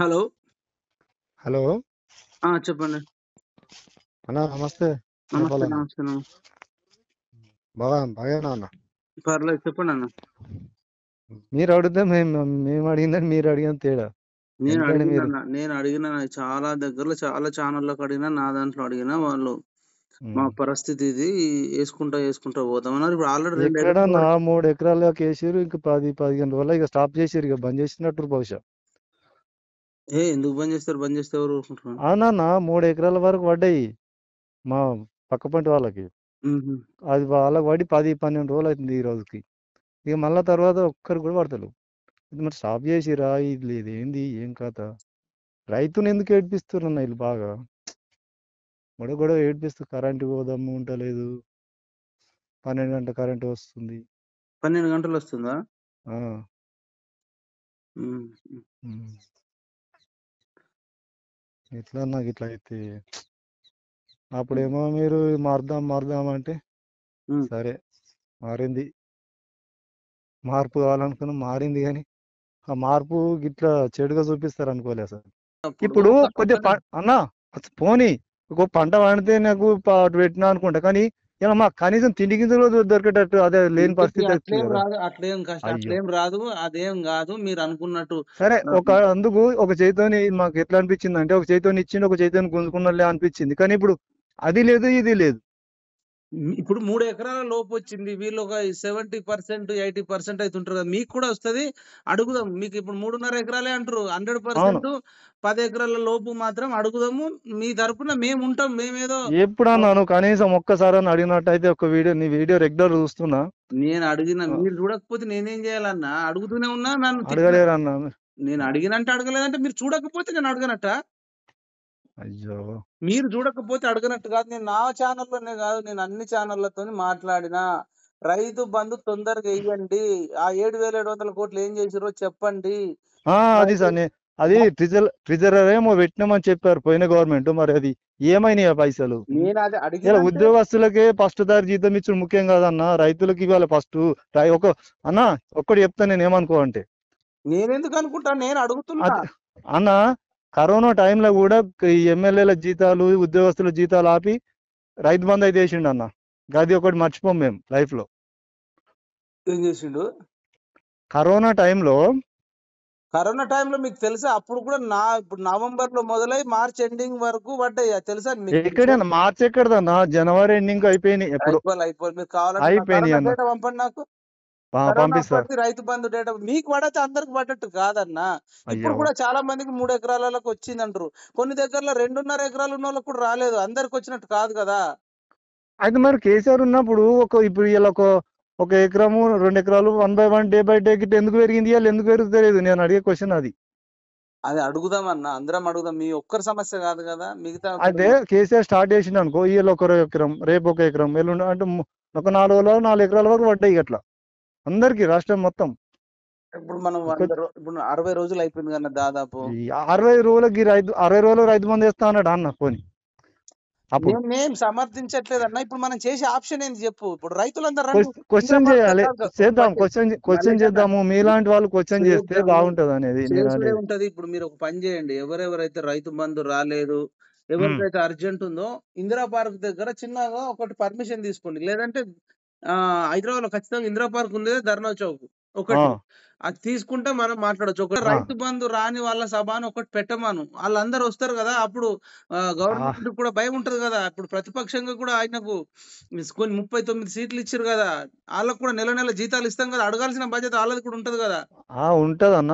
Hello hello ఆ, చెప్పండి. అన్న నమస్తే. నమస్తే బాగా బాగానా అన్న. పర్లేదు చెప్పండి అన్న. మీరు అడిగితే మేము మేము అడిగిందని మీరు అడిగిన తేడా. నేను అడిగిన నేను అడిగిన చాలా దగ్గరలో చాలా ఛానళ్ళకి అడిగినా నా దాంట్లో అడిగినా వాళ్ళు మా. పరిస్థితి ఇది వేసుకుంటా వేసుకుంటా పోతామన్నారు ఇప్పుడు ఆల్రెడీ రెండు ఎక్కడ మూడు ఎకరాలకు వేసారు ఇంకా పది పదిహేను రోజులు ఇక స్టాప్ చేసారు ఇక బంద్ చేసినట్టు బహుశా. ఏ ఎందుకు బంద్ చేస్తారు? బంద్ చేస్తే ఎవరు ఊరుకుంటారు? అవునన్నా మూడు ఎకరాల వరకు పడ్డాయి మా పక్క పంటి వాళ్ళకి. మ్మ్. అది వాళ్ళకి పడి పది పన్నెండు రోజులు అవుతుంది ఈ రోజుకి. ఇక మళ్ళా తర్వాత ఒక్కరు కూడా పడతలు ఇది మరి స్టాప్ చేసిరా? ఇది లేదు ఏంది ఏం కథ? రైతుని ఎందుకు ఏడిపిస్తున్నారు వీళ్ళు బాగా? గొడవ గొడవ ఏడిపిస్తూ కరెంటు పోదాము ఉండలేదు పన్నెండు గంటల కరెంటు వస్తుంది. పన్నెండు గంటలు వస్తుందా? ఆ, మ్మ్. ఉమ్. ఎట్లా నాకు ఇట్లా అయితే అప్పుడేమో మీరు మారుదాం మారుదాం అంటే. సరే మారింది. మార్పు కావాలనుకున్నా మారింది కానీ ఆ మార్పు ఇట్లా చెడుగా చూపిస్తారు అనుకోలే అప్పుడు ఇప్పుడు కొద్దిగా అన్నా పోనీ ఒక పంట పండితే నాకు పెట్టినా అనుకుంటా కానీ ఇలా మా కనీసం తిండి గింజలు దొరికేటట్టు అదే లేని పరిస్థితి అట్లేం కష్టం అట్లేం రాదు అదేం కాదు మీరు అనుకున్నట్టు సరే ఒక అందుకు ఒక చేతితోని మాకు ఎట్లా అనిపించింది అంటే ఒక చేతితోని ఇచ్చిండు ఒక చేతితోని గుంజుకున్నలే అనిపించింది. కానీ ఇప్పుడు అది లేదు ఇది లేదు. ఇప్పుడు మూడు ఎకరాల లోపు వచ్చింది. వీళ్ళు ఒక సెవెంటీ పర్సెంట్ ఎయిటీ పర్సెంట్ అయితే ఉంటారు కదా. మీకు కూడా వస్తది? అడుగుదాం. మీకు ఇప్పుడు మూడున్నర ఎకరాలే అంటారు. హండ్రెడ్ పర్సెంట్ పది ఎకరాల లోపు మాత్రం అడుగుదాము. మీ తరపున మేము ఉంటాం. మేమేదో ఎప్పుడు అన్నాను కనీసం ఒక్కసారి అని అడిగినట్టు అయితే ఒక వీడియో నీ వీడియో రెగ్యులర్ చూస్తున్నా. నేను అడిగిన మీరు చూడకపోతే నేనేం చేయాలన్నా? అడుగుతూనే ఉన్నా నన్ను తిట్టిన అడగలేరు అన్న నేను అడిగినంటే అడగలేదంటే మీరు చూడకపోతే నేను అడగనట్ట? అయ్యో! మీరు చూడకపోతే అడగనట్టు కాదు. నేను నా ఛానల్లోనే కాదు. నేను అన్ని ఛానళ్ళతో మాట్లాడినా. రైతు బంధు తొందరగా వెయ్యండి ఆ ఏడు వేల ఏడు వందల కోట్లు ఏం చేసిరో చెప్పండి. అది సార్ అది ట్రిజర్ ట్రిజరర్ ఏమో పెట్టినామని చెప్పారు పోయిన గవర్నమెంట్. మరి అది ఏమైనాయి పైసలు? ఉద్యోగస్తులకే ఫస్ట్ దారి జీతం ఇచ్చుడు ముఖ్యం కాదన్న. రైతులకి ఇవ్వాలి ఫస్ట్. ఒక అన్న ఒక్కటి చెప్తా నేను ఏమనుకో అంటే. నేనెందుకు అనుకుంటా? నేను అడుగుతున్నా. అన్న కరోనా టైంలో కూడా ఈ ఎమ్మెల్యేల జీతాలు ఉద్యోగస్తుల జీతాలు ఆపి రైతు బంధు అయితే వేసిండు అన్న. గది ఒకటి మర్చిపోం మేము లైఫ్లో. ఏం చేసిండు? కరోనా టైంలో కరోనా టైంలో మీకు తెలుసా? అప్పుడు కూడా నా ఇప్పుడు నవంబర్లో మొదలై మార్చ్ ఎండింగ్ వరకు పడ్డాయి. తెలుసా ఎక్కడన్నా మార్చి ఎక్కడదన్నా? జనవరి ఎండింగ్ అయిపోయినాయి అయిపోవాలి మీరు కావాలంటే పంపండి నాకు. ఆ, కరోనా పంపిస్తా అప్పటిది రైతు బంధు డేటా మీకు పడితే అందరికి పడ్డట్టు కాదన్నా. ఇప్పుడు కూడా చాలా మందికి మూడు ఎకరాలకు వచ్చింది అంటారు కొన్ని దగ్గరలో రెండున్నర ఎకరాలు ఉన్న వాళ్ళకి కూడా రాలేదు. అందరికి వచ్చినట్టు కాదు కదా. అయితే మరి కేసీఆర్ ఉన్నప్పుడు ఒక ఇప్పుడు ఇలా ఒక ఒక ఎకరము రెండు ఎకరాలు one by one day by day Git ఎందుకు పెరిగింది? ఎందుకు పెరుగుతలేదు నేను అడిగే క్వశ్చన్ అది. అది అడుగుదాం అన్న అందరం అడుగుదాం. మీ ఒక్కరి సమస్య కాదు కదా. మిగతా అయితే కేసీఆర్ స్టార్ట్ చేసిండు అనుకో ఇవాళ ఒక ఎకరం రేపు ఒక ఎకరం ఎల్లుండి అంటే ఒక నాలుగు నాలుగు ఎకరాల వరకు పడ్డాయి అట్లా అందరికి రాష్ట్రం మొత్తం. ఇప్పుడు మనం ఇప్పుడు అరవై రోజులు అయిపోయింది కదా దాదాపు. అరవై రోజులకి రైతు అరవై రోజులు రైతు మంది వేస్తా అన్నాడు అన్న పోని. అప్పుడు. నేను సమర్థించట్లేదు అన్న. ఇప్పుడు మనం చేసే ఆప్షన్ ఏంది చెప్పు. ఇప్పుడు రైతులందరూ క్వశ్చన్ చేయాలి. చేద్దాం. క్వశ్చన్ క్వశ్చన్ చేద్దాము. మీలాంటి వాళ్ళు క్వశ్చన్ చేస్తే బాగుంటది అనేది ఉంటది. ఇప్పుడు మీరు ఒక పని చేయండి. ఎవరెవరైతే రైతు బంధు రాలేదు ఎవరికైతే అర్జెంట్ ఉందో ఇందిరా పార్క్ దగ్గర చిన్నగా ఒకటి పర్మిషన్ తీసుకోండి. లేదంటే హైదరాబాద్లో ఖచ్చితంగా ఇందిరా పార్క్ ఉంది ధర్నా చౌక్. ఒకటి అది తీసుకుంటే మనం మాట్లాడొచ్చు. ఒక ఆ, రైతు బంధు రాని వాళ్ళ సభ అని ఒకటి పెట్టమాను. వాళ్ళందరూ వస్తారు కదా అప్పుడు గవర్నమెంట్ కూడా భయం ఉంటది కదా. ఇప్పుడు ప్రతిపక్షంగా కూడా ఆయనకు కొన్ని ముప్పై తొమ్మిది సీట్లు ఇచ్చారు కదా. వాళ్ళకు కూడా నెల నెల జీతాలు ఇస్తాం కదా. అడగాల్సిన బాధ్యత వాళ్ళది కూడా ఉంటది కదా. ఉంటది అన్న